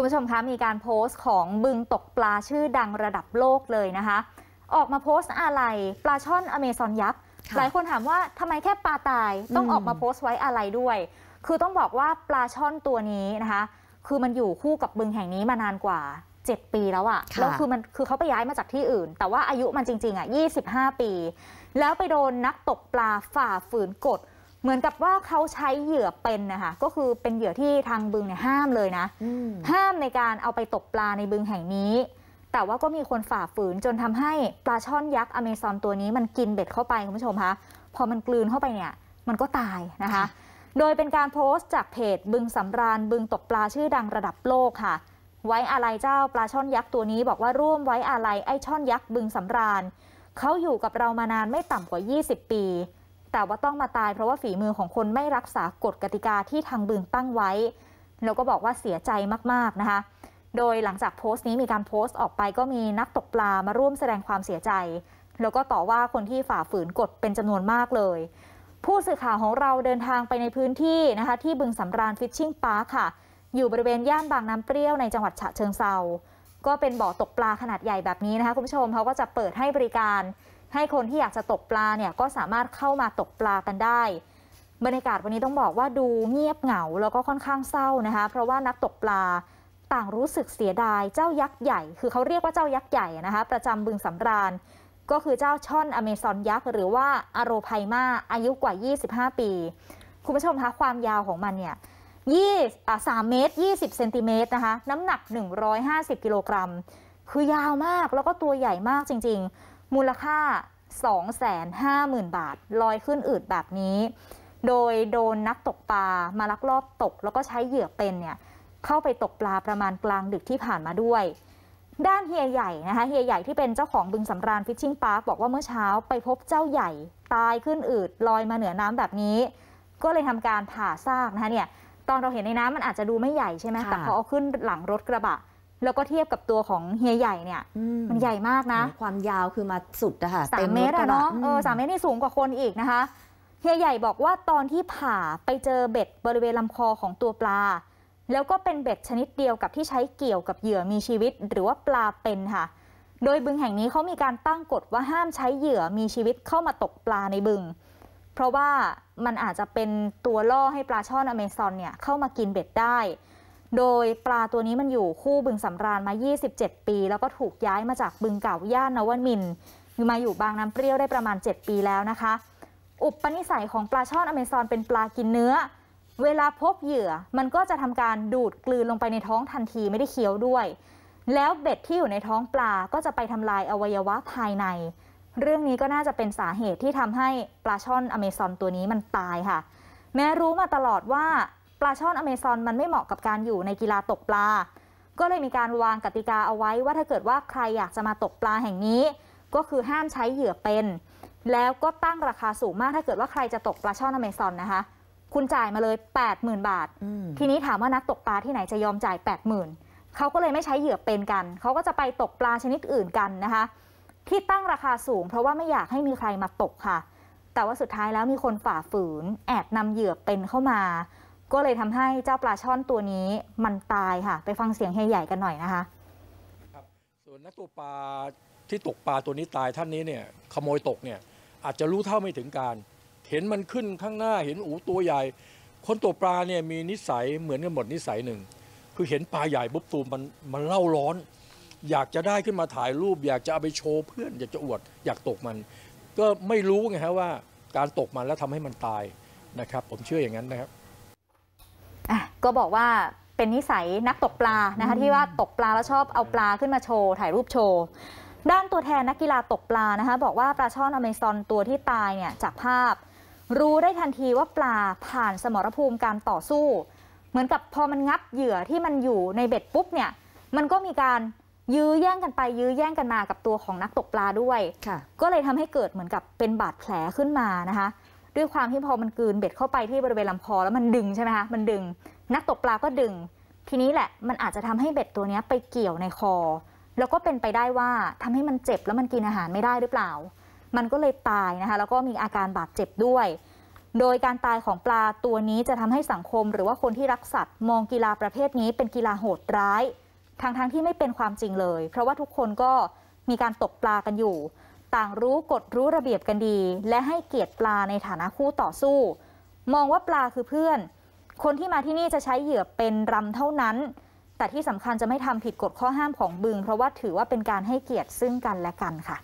คุณผู้ชมคะมีการโพสต์ของบึงตกปลาชื่อดังระดับโลกเลยนะคะ ออกมาโพสต์อะไรปลาช่อนอเมซอนยักษ์ค่ะหลายคนถามว่าทำไมแค่ปลาตายต้องอืมออกมาโพสต์ไว้อะไรด้วย คือต้องบอกว่าปลาช่อนตัวนี้นะคะ คือมันอยู่คู่กับบึงแห่งนี้มานานกว่า 7 ปีแล้วอะค่ะแล้วคือมันคือเขาไปย้ายมาจากที่อื่น แต่ว่าอายุมันจริงๆอะ25 ปี แล้วไปโดนนักตกปลาฝ่าฝืนกฎ เหมือนกับว่าเขาใช้เหยื่อเป็นนะคะก็คือเป็นเหยื่อที่ทางบึงเนี่ยห้ามเลยนะอืมห้ามในการเอาไปตกปลาในบึงแห่งนี้ แต่ว่าก็มีคนฝ่าฝืนจนทำให้ปลาช่อนยักษ์อเมซอนตัวนี้มันกินเบ็ดเข้าไปคุณผู้ชมคะพอมันกลืนเข้าไปเนี่ยมันก็ตายนะคะค่ะโดยเป็นการโพสต์จากเพจบึงสำราญบึงตกปลาชื่อดังระดับโลกค่ะ ไว้อาลัยเจ้าปลาช่อนยักษ์ตัวนี้บอกว่าร่วมไว้อาลัยไอ้ช่อนยักษ์บึงสำราญเขาอยู่กับเรามานานไม่ต่ำกว่า 20 ปี แต่ว่าต้องมาตายเพราะว่าฝีมือของคนไม่รักษากฎกติกาที่ทางบึงตั้งไว้ แล้วก็บอกว่าเสียใจมากๆนะคะ โดยหลังจากโพสต์นี้มีการโพสต์ออกไปก็มีนักตกปลามาร่วมแสดงความเสียใจ แล้วก็ต่อว่าคนที่ฝ่าฝืนกฎเป็นจำนวนมากเลย ผู้สื่อข่าวของเราเดินทางไปในพื้นที่นะคะที่บึงสำราญฟิชชิ่งพาร์คค่ะ อยู่บริเวณย่านบางน้ำเปรี้ยวในจังหวัดฉะเชิงเซาก็เป็นบ่อตกปลาขนาดใหญ่แบบนี้นะคะคุณผู้ชมเขาก็จะเปิดให้บริการ ให้คนที่อยากจะตกปลาเนี่ยก็สามารถเข้ามาตกปลากันได้ บรรยากาศวันนี้ต้องบอกว่าดูเงียบเหงาแล้วก็ค่อนข้างเศร้านะคะ เพราะว่านักตกปลาต่างรู้สึกเสียดายเจ้ายักษ์ใหญ่ คือเขาเรียกว่าเจ้ายักษ์ใหญ่นะคะประจำบึงสำราญ ก็คือเจ้าช่อนอเมซอนยักษ์หรือว่าอโรไพมาอายุกว่า 25 ปี คุณผู้ชมคะความยาวของมันเนี่ยยี่อะ3เมตร20เซนติเมตรนะคะ น้ำหนัก 150 กิโลกรัม คือยาวมากแล้วก็ตัวใหญ่มากจริง ๆ มูลค่า 250,000 บาท ลอยขึ้นอืดแบบนี้ โดยโดนนักตกปลามาลักลอบตก แล้วก็ใช้เหยื่อเป็นเนี่ยเข้าไปตกปลาประมาณกลางดึกที่ผ่านมาด้วย ด้านเฮียใหญ่นะคะเฮียใหญ่ที่เป็นเจ้าของบึงสำราญฟิชชิ่งพาร์คบอกว่าเมื่อเช้าไปพบเจ้าใหญ่ ตายขึ้นอืดลอยมาเหนือน้ำแบบนี้ ก็เลยทำการผ่าซากนะคะเนี่ยตอนเราเห็นในน้ำมันอาจจะดูไม่ใหญ่ใช่ไหมแต่พอเอาขึ้นหลังรถกระบะ แล้วก็เทียบกับตัวของเฮียใหญ่เนี่ยอืมันใหญ่มากนะ ความยาวคือมาสุดอะค่ะสาต็มเมตรกอะบเนาะมเออสามเมตรนี่สูงกว่าคนอีกนะคะเฮียใหญ่บอกว่าตอนที่ผ่าไปเจอเบ็ดบริเวณลำคอของตัวปลา แล้วก็เป็นเบ็ดชนิดเดียวกับที่ใช้เกี่ยวกับเหยื่อมีชีวิต หรือว่าปลาเป็นค่ะ โดยบึงแห่งนี้เขามีการตั้งกฎว่าห้ามใช้เหยื่อมีชีวิตเข้ามาตกปลาในบึง เพราะว่ามันอาจจะเป็นตัวล่อให้ปลาช่อนอเมซอนเนี่ยเข้ามากินเบ็ดได้ โดยปลาตัวนี้มันอยู่คู่บึงสำราญมา 27 ปี แล้วก็ถูกย้ายมาจากบึงเก่าย่านนวมินมาอยู่บางน้ำเปรี้ยวได้ประมาณ 7 ปีแล้วนะคะ อุปนิสัยของปลาช่อนอเมซอนเป็นปลากินเนื้อ เวลาพบเหยื่อ มันก็จะทำการดูดกลืนลงไปในท้องทันทีไม่ได้เคี้ยวด้วย แล้วเบ็ดที่อยู่ในท้องปลาก็จะไปทำลายอวัยวะภายใน เรื่องนี้ก็น่าจะเป็นสาเหตุที่ทำให้ปลาช่อนอเมซอนตัวนี้มันตายค่ะ แม้รู้มาตลอดว่า ปลาช่อนอเมซอนมันไม่เหมาะกับการอยู่ในกีฬาตกปลา ก็เลยมีการวางกติกาเอาไว้ว่าถ้าเกิดว่าใครอยากจะมาตกปลาแห่งนี้ ก็คือห้ามใช้เหยื่อเป็น แล้วก็ตั้งราคาสูงมากถ้าเกิดว่าใครจะตกปลาช่อนอเมซอนนะคะ คุณจ่ายมาเลย 80,000 บาทอืมทีนี้ถามว่านักตกปลาที่ไหนจะยอมจ่าย 80,000เขาก็เลยไม่ใช้เหยื่อเป็นกัน เขาก็จะไปตกปลาชนิดอื่นกันนะคะ ที่ตั้งราคาสูง เพราะว่าไม่อยากให้มีใครมาตกค่ะ แต่ว่าสุดท้ายแล้วมีคนฝ่าฝืน แอบนำเหยื่อเป็นเข้ามา ก็เลยทำให้เจ้าปลาช่อนตัวนี้มันตายค่ะ ไปฟังเสียงเฮใหญ่กันหน่อยนะคะครับส่วนนักตกปลาที่ตกปลาตัวนี้ตายท่านนี้เนี่ยขโมยตกเนี่ยอาจจะรู้เท่าไม่ถึงการ เห็นมันขึ้นข้างหน้าเห็นอูตัวใหญ่ คนตกปลาเนี่ยมีนิสัยเหมือนกันหมดนิสัยหนึ่ง คือเห็นปลาใหญ่ปุ๊บตูมมันมันเล่าร้อน อยากจะได้ขึ้นมาถ่ายรูป อยากจะเอาไปโชว์เพื่อนอยากจะอวดอยากตกมัน ก็ไม่รู้ไงฮะว่าการตกมันแล้วทำให้มันตายนะครับ ผมเชื่ออย่างนั้นนะครับ ก็บอกว่าเป็นนิสัยนักตกปลานะคะอืมที่ว่าตกปลาแล้วชอบเอาปลาขึ้นมาโชว์ถ่ายรูปโชว์ด้านตัวแทนนักกีฬาตกปลานะคะบอกว่าปลาช่อนอเมซอนตัวที่ตายเนี่ยจากภาพ รู้ได้ทันทีว่าปลาผ่านสมรภูมิการต่อสู้ เหมือนกับพอมันงับเหยื่อที่มันอยู่ในเบ็ดปุ๊บเนี่ยมันก็มีการยื้อแย่งกันไปยื้อแย่งกันมากับตัวของนักตกปลาด้วยค่ะก็เลยทำให้เกิดเหมือนกับเป็นบาดแผลขึ้นมานะคะ ด้วยความที่พอมันกืนเบ็ดเข้าไปที่บริเวณลำคอแล้วมันดึงใช่ไหมคะมันดึง นักตกปลาก็ดึง ทีนี้แหละมันอาจจะทำให้เบ็ดตัวนี้ไปเกี่ยวในคอ แล้วก็เป็นไปได้ว่าทำให้มันเจ็บแล้วมันกินอาหารไม่ได้หรือเปล่า มันก็เลยตายนะคะ แล้วก็มีอาการบาดเจ็บด้วย โดยการตายของปลาตัวนี้จะทำให้สังคม หรือว่าคนที่รักสัตว์มองกีฬาประเภทนี้เป็นกีฬาโหดร้ายทางทางๆที่ไม่เป็นความจริงเลย เพราะว่าทุกคนก็มีการตกปลากันอยู่ ต่างรู้กฎรู้ระเบียบกันดี และให้เกียรติปลาในฐานะคู่ต่อสู้ มองว่าปลาคือเพื่อน คนที่มาที่นี่จะใช้เหยื่อเป็นรำเท่านั้น แต่ที่สำคัญจะไม่ทำผิดกฎข้อห้ามของบึง เพราะว่าถือว่าเป็นการให้เกียรติซึ่งกันและกันค่ะ